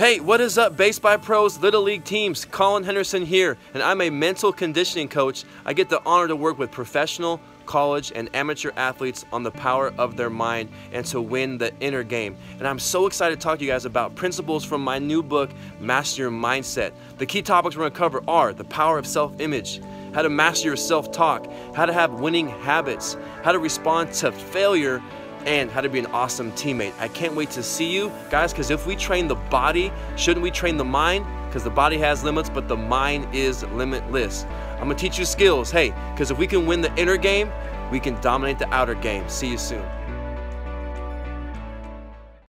Hey, what is up, Base by Pros Little League teams? Collin Henderson here, and I'm a mental conditioning coach. I get the honor to work with professional, college, and amateur athletes on the power of their mind and to win the inner game. And I'm so excited to talk to you guys about principles from my new book, Master Your Mindset. The key topics we're to cover are the power of self image, how to master your self talk, how to have winning habits, how to respond to failure and how to be an awesome teammate. I can't wait to see you guys because if we train the body, shouldn't we train the mind? Because the body has limits, but the mind is limitless. I'm gonna teach you skills, hey, because if we can win the inner game, we can dominate the outer game. See you soon.